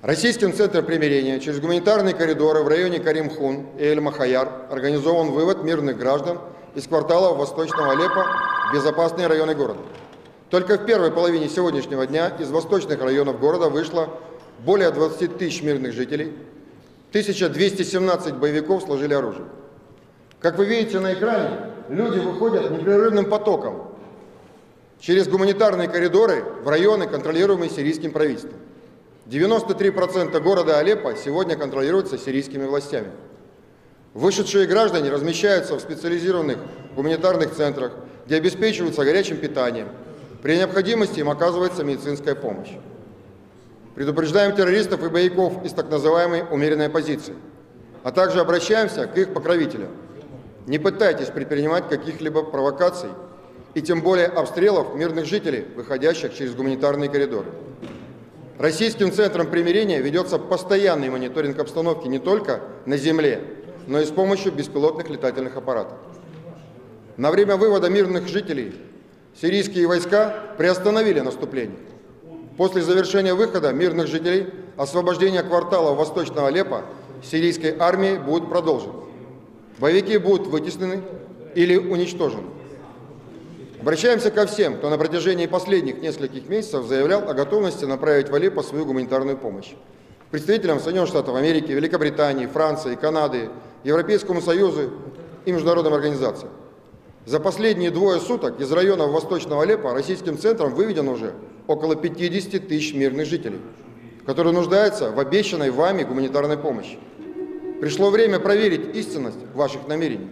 Российским центром примирения через гуманитарные коридоры в районе Каримхун и Эль-Махаяр организован вывод мирных граждан из кварталов Восточного Алеппо в безопасные районы города. Только в первой половине сегодняшнего дня из восточных районов города вышло более 20 тысяч мирных жителей, 1217 боевиков сложили оружие. Как вы видите на экране, люди выходят непрерывным потоком через гуманитарные коридоры в районы, контролируемые сирийским правительством. 93% города Алеппо сегодня контролируется сирийскими властями. Вышедшие граждане размещаются в специализированных гуманитарных центрах, где обеспечиваются горячим питанием. При необходимости им оказывается медицинская помощь. Предупреждаем террористов и боевиков из так называемой умеренной оппозиции, а также обращаемся к их покровителям. Не пытайтесь предпринимать каких-либо провокаций и тем более обстрелов мирных жителей, выходящих через гуманитарные коридоры. Российским центром примирения ведется постоянный мониторинг обстановки не только на земле, но и с помощью беспилотных летательных аппаратов. На время вывода мирных жителей сирийские войска приостановили наступление. После завершения выхода мирных жителей освобождение квартала Восточного Алеппо сирийской армией будет продолжено. Боевики будут вытеснены или уничтожены. Обращаемся ко всем, кто на протяжении последних нескольких месяцев заявлял о готовности направить в Алеппо свою гуманитарную помощь. Представителям Соединенных Штатов Америки, Великобритании, Франции, Канады, Европейскому Союзу и международным организациям. За последние двое суток из районов Восточного Алеппо российским центром выведено уже около 50 тысяч мирных жителей, которые нуждаются в обещанной вами гуманитарной помощи. Пришло время проверить истинность ваших намерений.